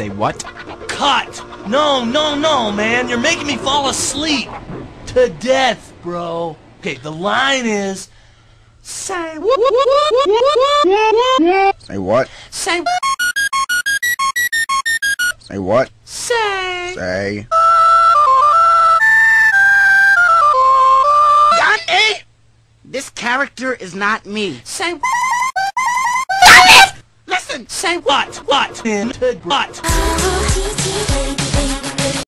Say what? Cut! No, no, no, man. You're making me fall asleep. To death, bro. Okay, the line is... Say what? Say what? Say Say what? Say... Say. Johnny! This character is not me. Say... Listen! Say what? What? In to what?